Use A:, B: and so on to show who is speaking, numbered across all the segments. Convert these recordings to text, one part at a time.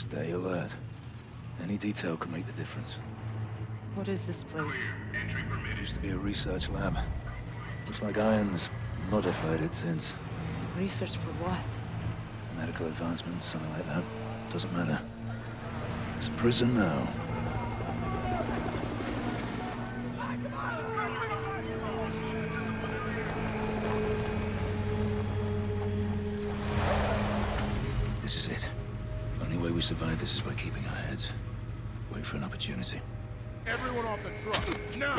A: Stay alert. Any detail can make the difference.
B: What is this place?
A: It used to be a research lab. Looks like Irons modified it since.
B: Research for what?
A: Medical advancements, something like that. Doesn't matter. It's a prison now. Survive this is by keeping our heads. Wait for an opportunity.
C: Everyone off the truck, now!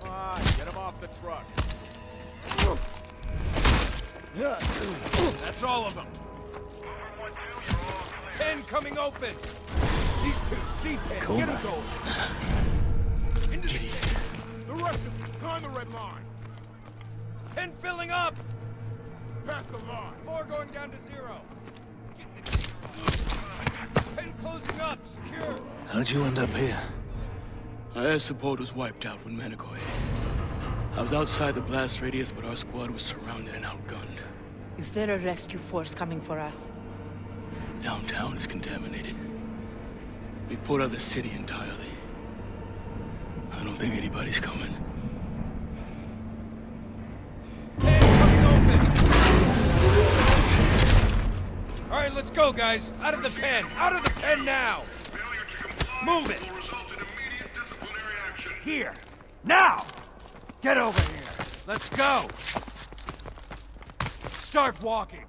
C: Come on, get him off the truck. That's all of them. Ten coming open. These two, these ten,
A: Cool.
C: get them going. Into the
A: Idiot.
C: The rest of them, behind the red line. Ten filling up. Past the line. Four going down to zero. Ten closing up, secure.
A: How'd you end up here?
D: Our air support was wiped out when Manticore hit. I was outside the blast radius, but our squad was surrounded and outgunned.
B: Is there a rescue force coming for us?
D: Downtown is contaminated. We've put out the city entirely. I don't think anybody's coming.
C: Right, let's go, guys. Out of the pen. Out of the pen now. Move it. Here. Now. Get over here. Let's go. Start walking.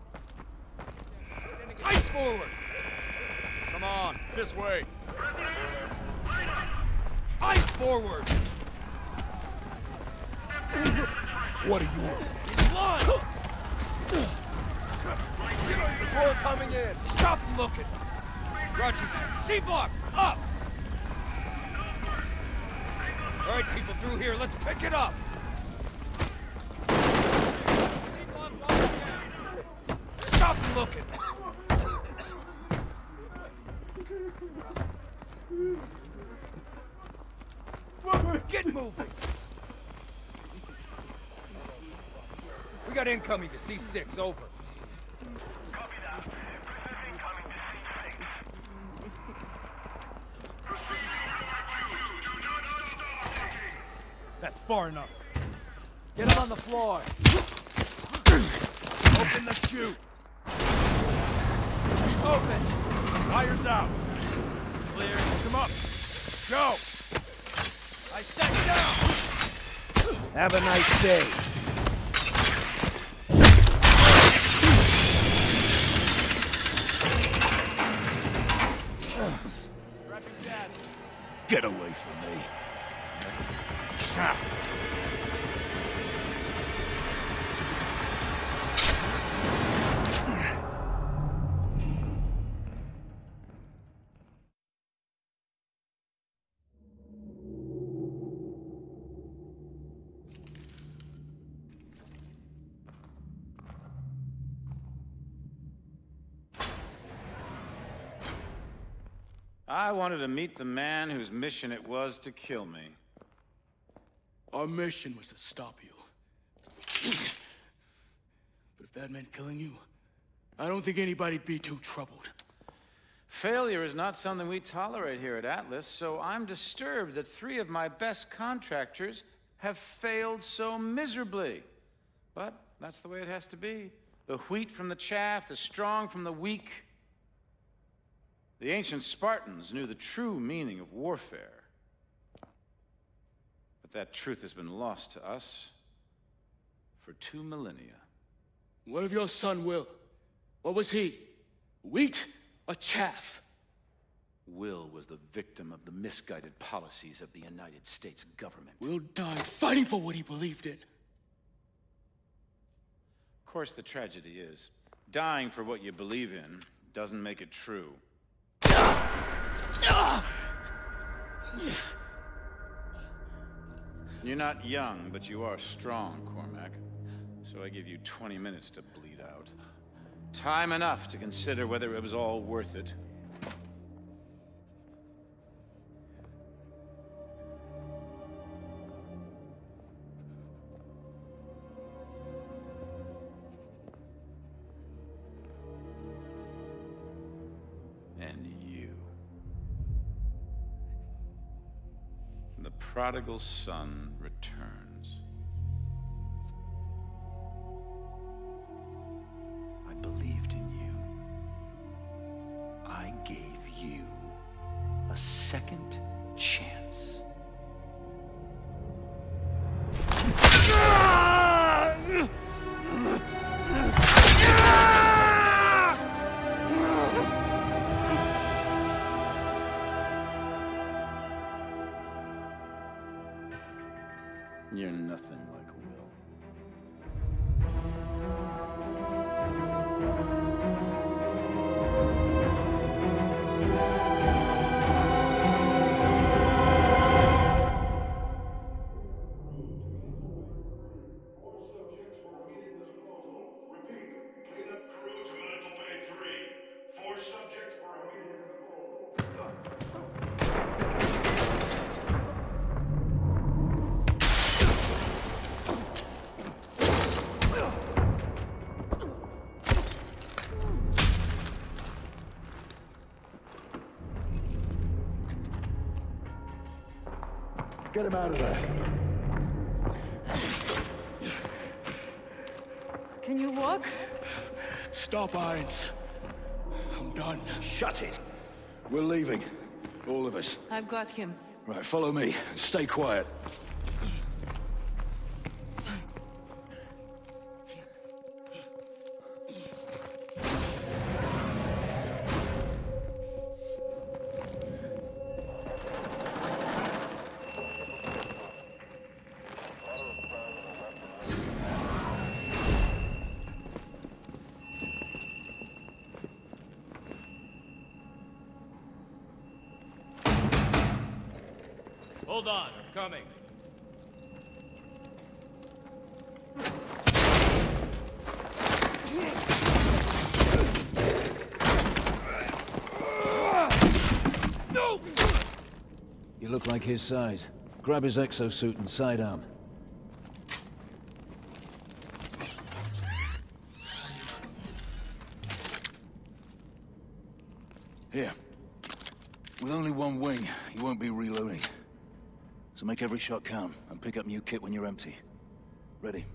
C: Ice forward. Come on, this way. Ice forward.
E: What are you
C: In line. More coming in. Stop looking. Roger that. C block, up. All right, people through here. Let's pick it up. Stop looking. Get moving. We got incoming to C6. Over. Far enough. Get him on the floor. Open the chute. Open. Wires out. Clear. Hook him up. Go. I set down. Have a nice day. Grab your dad.
E: Get away from me.
F: I wanted to meet the man whose mission it was to kill me.
D: Our mission was to stop you. but if that meant killing you, I don't think anybody'd be too troubled.
F: Failure is not something we tolerate here at Atlas, so I'm disturbed that three of my best contractors have failed so miserably. But that's the way it has to be. The wheat from the chaff, the strong from the weak. The ancient Spartans knew the true meaning of warfare. That truth has been lost to us for two millennia.
D: What of your son, Will? What was he? Wheat or chaff?
F: Will was the victim of the misguided policies of the United States government.
D: Will died fighting for what he believed in.
F: Of course, the tragedy is dying for what you believe in doesn't make it true. You're not young, but you are strong, Cormack. So I give you 20 minutes to bleed out. Time enough to consider whether it was all worth it. prodigal son
E: Get him out of there.
B: Can you walk?
D: Stop, Irons. I'm done.
E: Shut it. We're leaving. All of us.
B: I've got him.
E: Right, follow me. Stay quiet.
A: You look like his size. Grab his exosuit and sidearm. Here. With only one wing, you won't be reloading. So make every shot count, and pick up new kit when you're empty. Ready?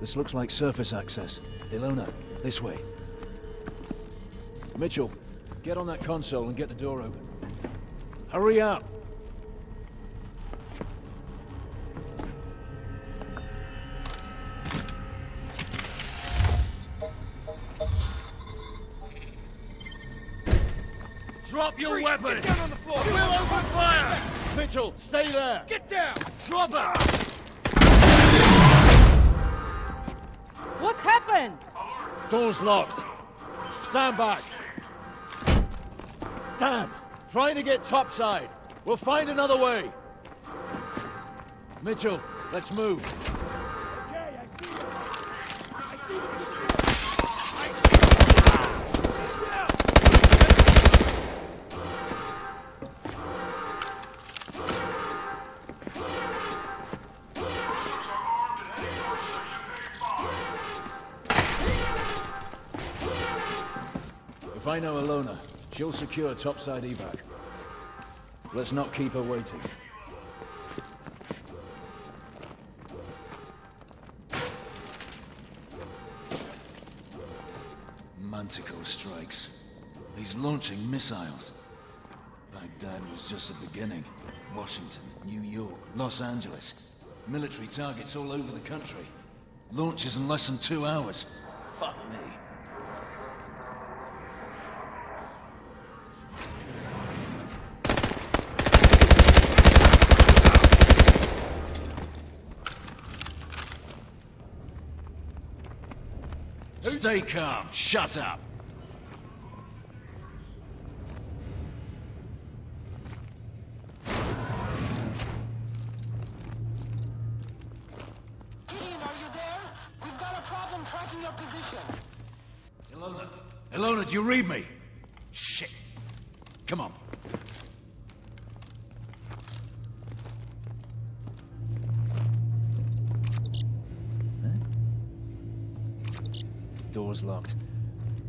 A: This looks like surface access. Ilona, this way. Mitchell, get on that console and get the door open. Hurry up!
C: Drop your weapon! Get down on the floor! We'll open fire!
A: Mitchell, stay there!
C: Get down! Drop it!
B: What's happened?
A: Door's locked. Stand back. Damn! Trying to get topside. We'll find another way. Mitchell, let's move. If I know Ilona, she'll secure topside evac. Let's not keep her waiting. Manticore strikes. He's launching missiles. Baghdad was just the beginning. Washington, New York, Los Angeles. Military targets all over the country. Launches in less than two hours. Fuck me. Stay calm. Shut up.
G: Dean, are you there? We've got a problem tracking your position.
A: Ilona. Ilona, do you read me? Shit. Come on. Door's locked.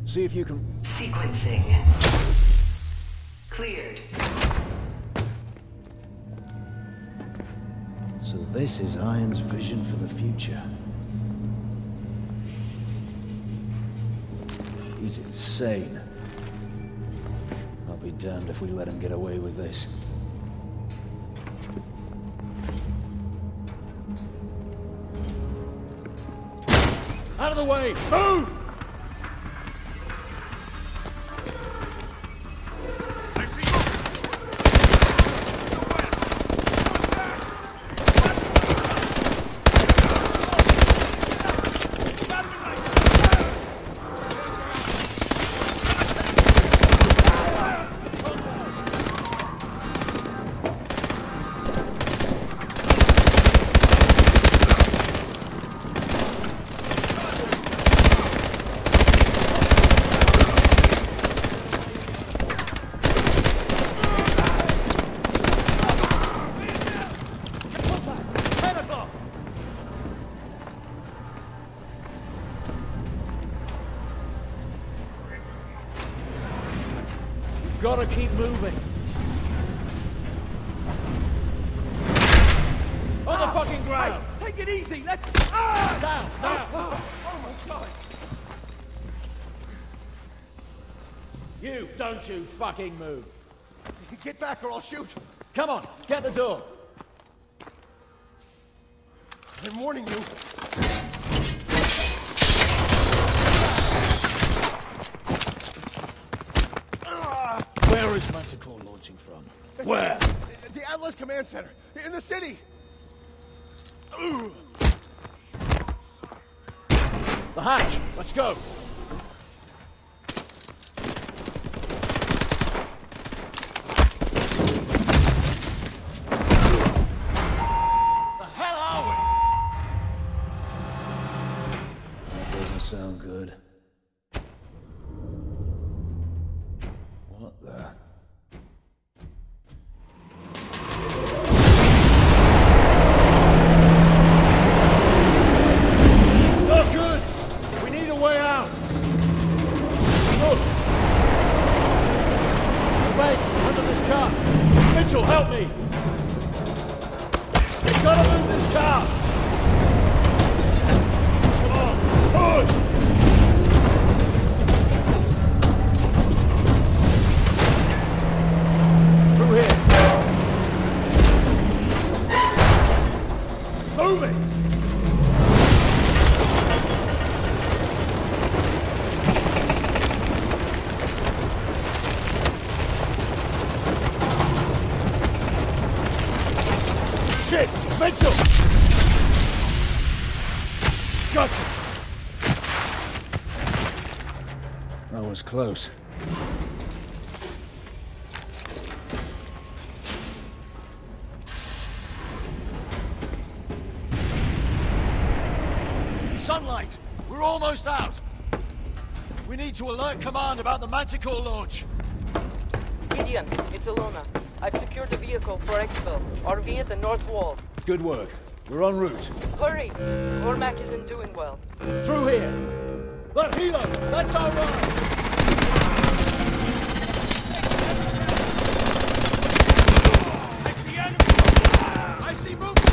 H: See if you can...
I: Sequencing. Cleared.
H: So this is Iron's vision for the future. He's insane. I'll be damned if we let him get away with this.
A: Out of the way! Move! Don't you fucking move.
J: Get back or I'll shoot.
A: Come on, get the door.
J: I'm warning you.
A: Where is Manticore launching from? Where?
J: The Atlas Command Center. In the city.
A: The hatch. Let's go.
H: Close.
A: Sunlight! We're almost out! We need to alert command about the Manticore launch.
B: Gideon, it's Ilona. I've secured the vehicle for exfil. RV at the north wall.
H: Good work. We're en route.
B: Hurry! Cormack isn't doing well.
A: Through here. That helo! That's our run!
J: I see enemy. I see movement.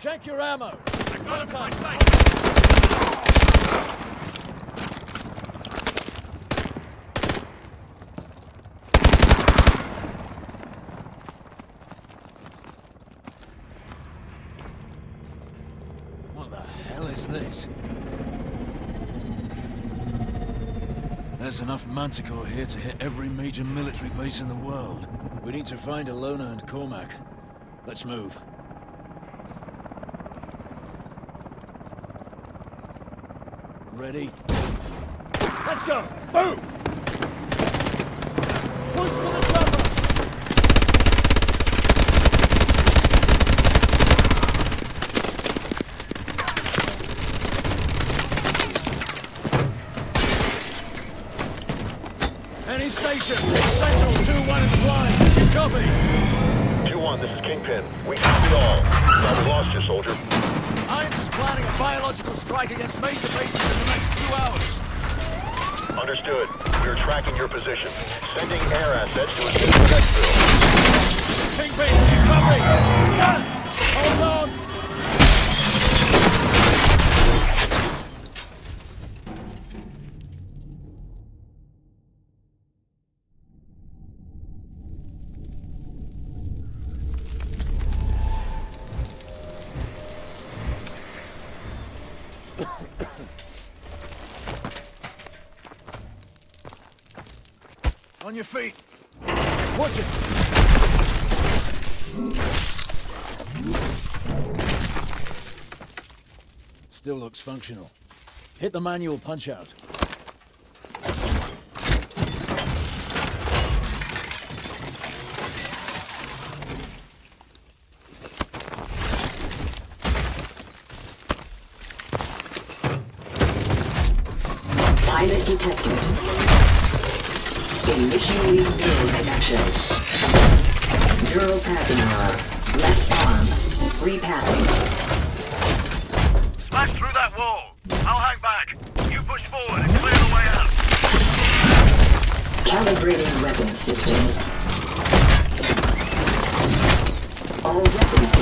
A: Check your ammo.
J: Got him in my sight.
H: What the hell is this? There's enough Manticore here to hit every major military base in the world. We need to find Ilona and Cormack. Let's move. Ready?
A: Let's go! Boom! Push to the chopper! Station. Sentinel 2-1 is flying. You copy?
K: 2-1, this is Kingpin. We copied all. Thought we lost you, soldier.
A: Irons is planning a biological strike against major bases in the next two hours.
K: Understood. We are tracking your position. Sending air assets to assist with exfil.
A: Kingpin, you copy? Yeah. Hold on. Your feet. Watch it. Still looks functional. Hit the manual punch out.
I: Pilot detected. Initiating neural connection. Neural pathing error. Left arm. Repathing.
A: Smash through that wall. I'll hang back. You push forward and clear the way out.
I: Calibrating weapon systems. All weapon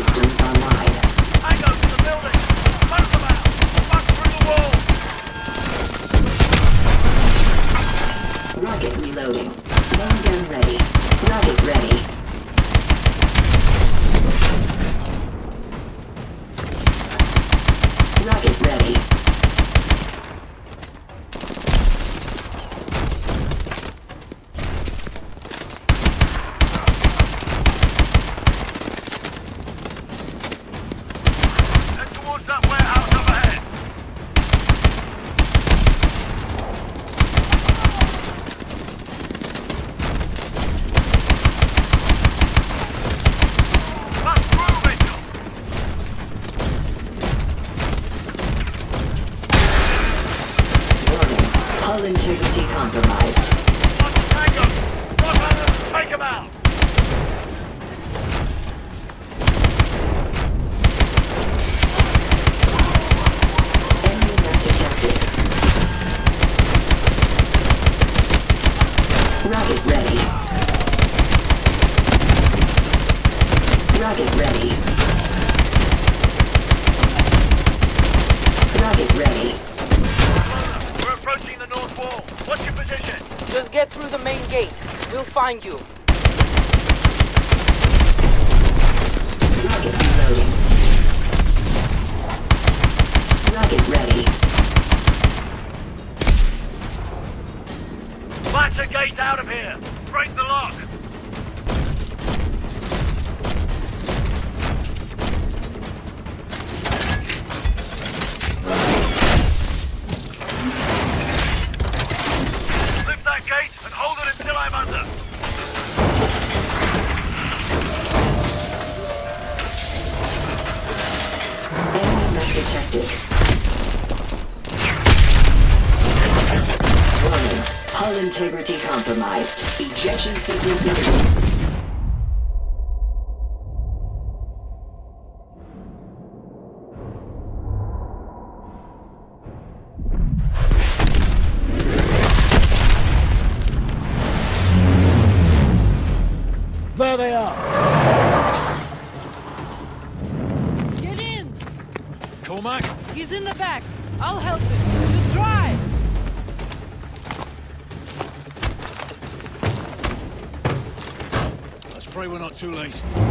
G: Thank you.
A: Too late.